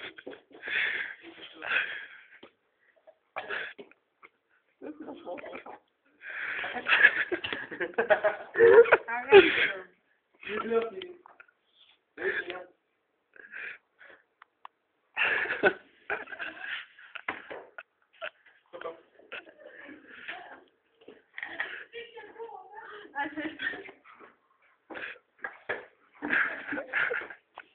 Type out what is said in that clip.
Alright. Good.